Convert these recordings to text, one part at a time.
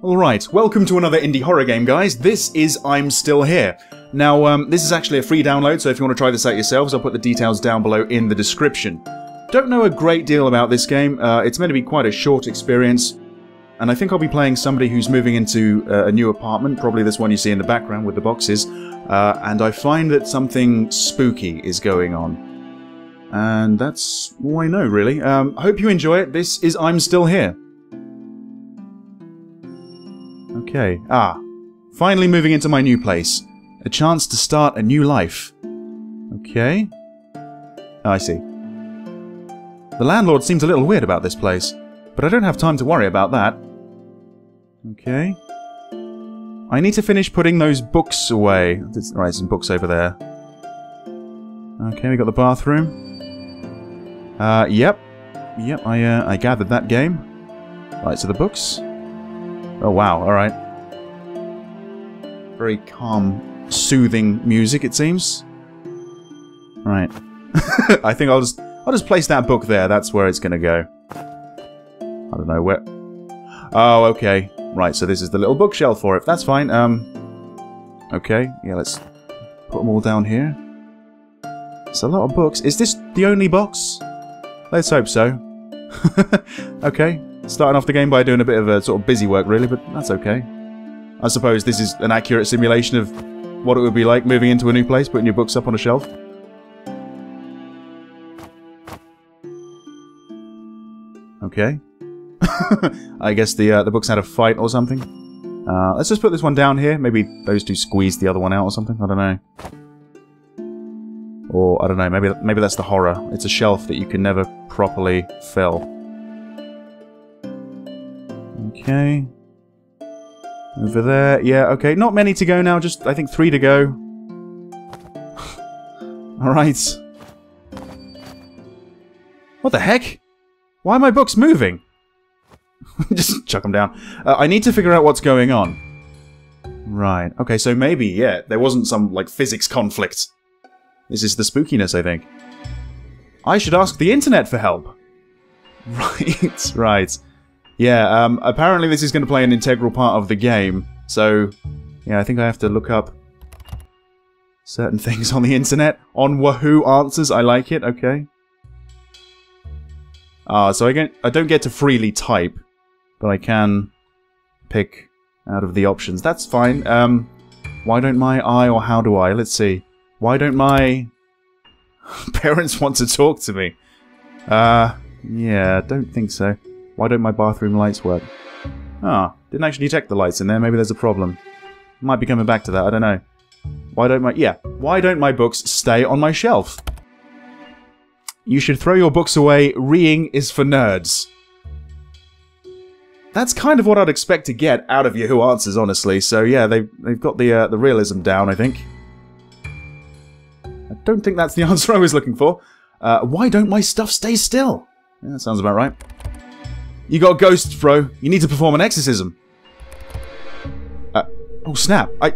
Alright, welcome to another indie horror game, guys. This is I'm Still Here. Now, um, this is actually a free download, so if you want to try this out yourselves, I'll put the details down below in the description. Don't know a great deal about this game. Uh, it's meant to be quite a short experience, and I think I'll be playing somebody who's moving into uh, a new apartment, probably this one you see in the background with the boxes, uh, and I find that something spooky is going on. And that's all I know, really. Um, hope you enjoy it. This is I'm Still Here. Okay. Ah. Finally moving into my new place. A chance to start a new life. Okay. Oh, I see. The landlord seems a little weird about this place, but I don't have time to worry about that. Okay. I need to finish putting those books away. Right, some books over there. Okay, we got the bathroom. Uh, yep. Yep, I, uh, I gathered that game. Right, so the books. Oh, wow, alright. Very calm, soothing music, it seems. Right. I think I'll just, I'll just place that book there. That's where it's gonna go. I don't know, where... Oh, okay. Right, so this is the little bookshelf for it. That's fine. Um, Okay, yeah, let's put them all down here. It's a lot of books. Is this the only box? Let's hope so. okay, starting off the game by doing a bit of a sort of busy work really, but that's okay. I suppose this is an accurate simulation of what it would be like moving into a new place, putting your books up on a shelf. Okay. I guess the uh, the books had a fight or something. Uh, let's just put this one down here. Maybe those two squeeze the other one out or something. I don't know. Or, I don't know, maybe maybe that's the horror. It's a shelf that you can never properly fill. Okay. Over there. Yeah, okay. Not many to go now, just, I think, three to go. Alright. What the heck? Why are my books moving? just chuck them down. Uh, I need to figure out what's going on. Right. Okay, so maybe, yeah, there wasn't some, like, physics conflict. This is the spookiness, I think. I should ask the internet for help. Right, right. Yeah, um, apparently this is going to play an integral part of the game, so, yeah, I think I have to look up certain things on the internet. On Wahoo Answers, I like it, okay. Ah, so I, get, I don't get to freely type, but I can pick out of the options. That's fine. Um, why don't my I or how do I? Let's see. Why don't my parents want to talk to me? Uh, yeah, don't think so. Why don't my bathroom lights work? Ah, didn't actually detect the lights in there. Maybe there's a problem. Might be coming back to that. I don't know. Why don't my... Yeah. Why don't my books stay on my shelf? You should throw your books away. Reading is for nerds. That's kind of what I'd expect to get out of Yahoo Answers, honestly. So yeah, they've, they've got the, uh, the realism down, I think. I don't think that's the answer I was looking for. Uh, why don't my stuff stay still? Yeah, that sounds about right. You got ghosts, bro. You need to perform an exorcism. Uh, oh, snap. I...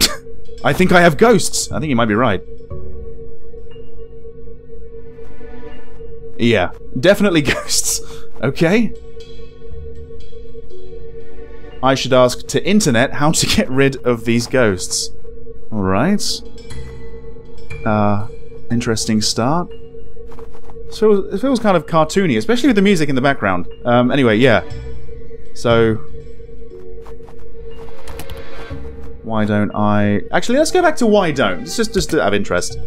I think I have ghosts. I think you might be right. Yeah, definitely ghosts. Okay. I should ask to internet how to get rid of these ghosts. Alright. Uh, interesting start. It feels, it feels kind of cartoony, especially with the music in the background. Um, anyway, yeah. So... Why don't I... Actually, let's go back to why don't. It's just, just to have interest.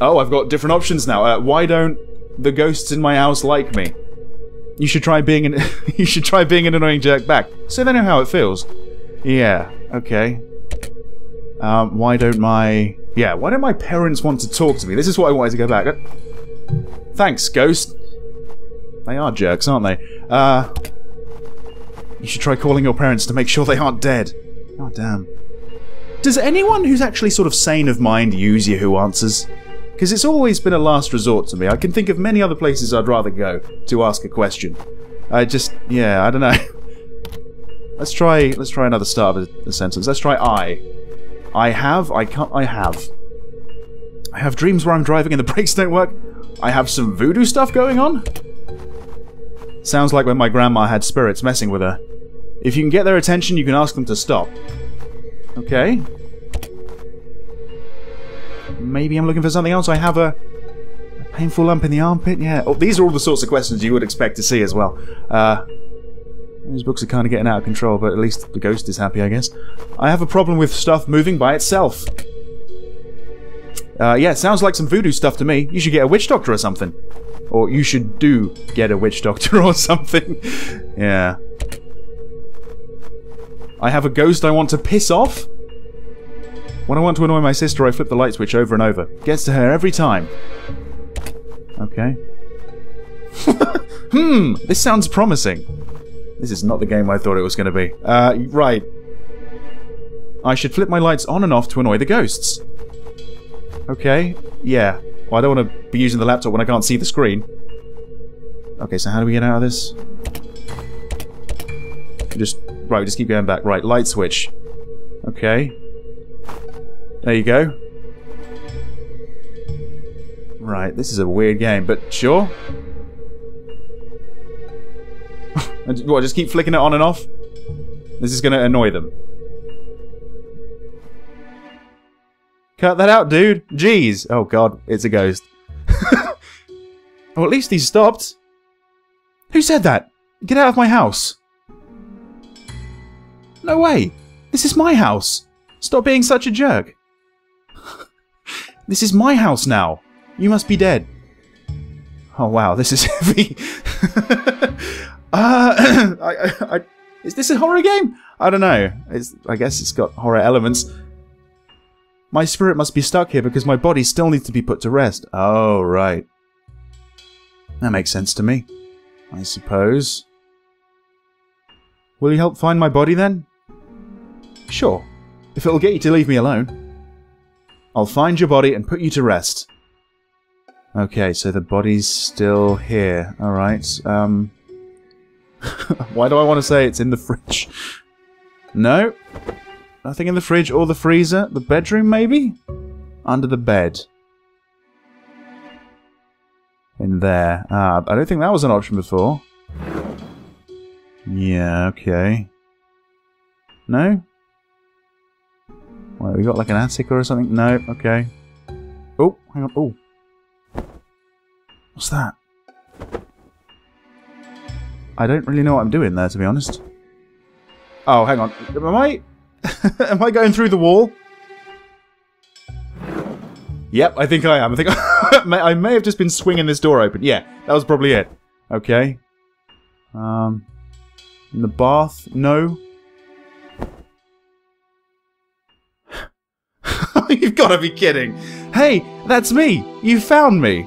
Oh, I've got different options now. Uh, why don't the ghosts in my house like me? You should try being an you should try being an annoying jerk back, so they know how it feels. Yeah, okay. Um, why don't my yeah, why don't my parents want to talk to me? This is what I wanted to go back. Thanks, Ghost. They are jerks, aren't they? Uh, you should try calling your parents to make sure they aren't dead. God damn. Does anyone who's actually sort of sane of mind use Yahoo Answers? Because it's always been a last resort to me. I can think of many other places I'd rather go to ask a question. I just, yeah, I don't know. let's try, let's try another start of a, a sentence. Let's try I. I have, I can't, I have. I have dreams where I'm driving and the brakes don't work. I have some voodoo stuff going on. Sounds like when my grandma had spirits messing with her. If you can get their attention, you can ask them to stop. Okay. Maybe I'm looking for something else. I have a, a painful lump in the armpit. Yeah. Oh, these are all the sorts of questions you would expect to see as well. Uh, these books are kind of getting out of control, but at least the ghost is happy, I guess. I have a problem with stuff moving by itself. Uh, yeah, sounds like some voodoo stuff to me. You should get a witch doctor or something. Or you should do get a witch doctor or something. yeah. I have a ghost I want to piss off? When I want to annoy my sister, I flip the light switch over and over. Gets to her every time. Okay. hmm, this sounds promising. This is not the game I thought it was going to be. Uh, right. I should flip my lights on and off to annoy the ghosts. Okay, yeah. Well, I don't want to be using the laptop when I can't see the screen. Okay, so how do we get out of this? Just, right, we just keep going back. Right, light switch. Okay. There you go. Right, this is a weird game, but sure. what, just keep flicking it on and off? This is going to annoy them. Cut that out, dude. Jeez. Oh god, it's a ghost. oh, at least he stopped. Who said that? Get out of my house. No way. This is my house. Stop being such a jerk. this is my house now. You must be dead. Oh wow, this is heavy. uh, I, I, I, is this a horror game? I don't know. It's, I guess it's got horror elements. My spirit must be stuck here because my body still needs to be put to rest. Oh, right. That makes sense to me. I suppose. Will you help find my body then? Sure. If it'll get you to leave me alone. I'll find your body and put you to rest. Okay, so the body's still here. Alright, um... Why do I want to say it's in the fridge? No? Nothing in the fridge or the freezer? The bedroom, maybe? Under the bed. In there. Ah, I don't think that was an option before. Yeah, okay. No? Wait, we got like an attic or something? No, okay. Oh, hang on. Oh. What's that? I don't really know what I'm doing there, to be honest. Oh, hang on. Am I... am I going through the wall? Yep, I think I am. I think I may have just been swinging this door open. Yeah, that was probably it. Okay. Um, in the bath? No. You've got to be kidding. Hey, that's me. You found me.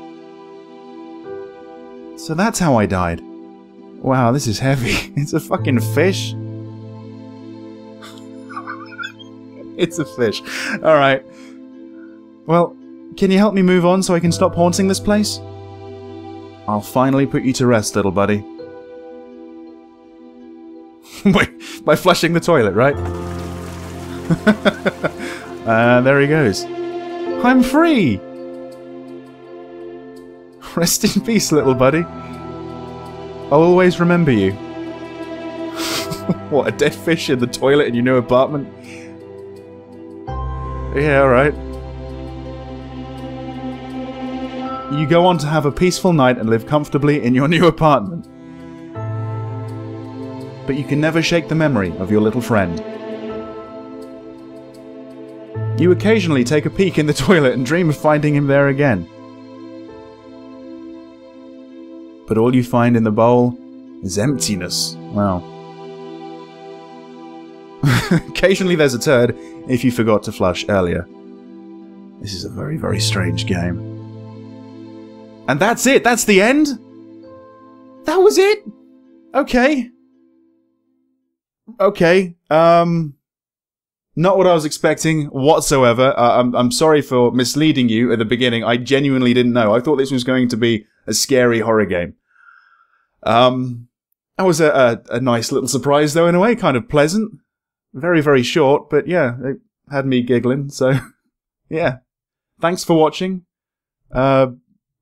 So that's how I died. Wow, this is heavy. It's a fucking fish. it's a fish. Alright. Well, can you help me move on so I can stop haunting this place? I'll finally put you to rest, little buddy. by, by flushing the toilet, right? uh, there he goes. I'm free! Rest in peace, little buddy. I'll always remember you. what, a dead fish in the toilet in your new apartment? Yeah, alright. You go on to have a peaceful night and live comfortably in your new apartment. But you can never shake the memory of your little friend. You occasionally take a peek in the toilet and dream of finding him there again. But all you find in the bowl is emptiness. Well. occasionally there's a turd if you forgot to flush earlier. This is a very, very strange game. And that's it! That's the end? That was it? Okay. Okay. Um... Not what I was expecting whatsoever. Uh, I'm, I'm sorry for misleading you at the beginning. I genuinely didn't know. I thought this was going to be a scary horror game. Um, that was a, a, a nice little surprise though in a way, kind of pleasant. Very, very short, but yeah, it had me giggling, so yeah. Thanks for watching. Uh,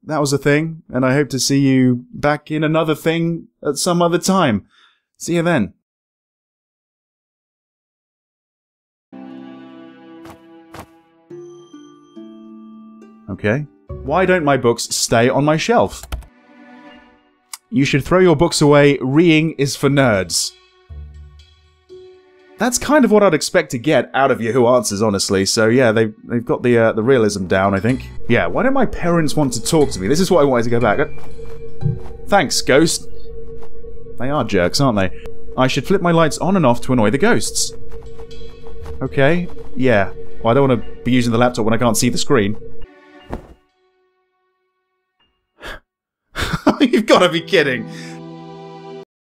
that was a thing, and I hope to see you back in another thing at some other time. See you then. Okay. Why don't my books stay on my shelf? You should throw your books away. Reading is for nerds. That's kind of what I'd expect to get out of Yahoo Answers, honestly. So yeah, they've they've got the uh, the realism down, I think. Yeah, why don't my parents want to talk to me? This is what I wanted to go back. Thanks, ghost. They are jerks, aren't they? I should flip my lights on and off to annoy the ghosts. Okay, yeah. Well, I don't want to be using the laptop when I can't see the screen. You've got to be kidding.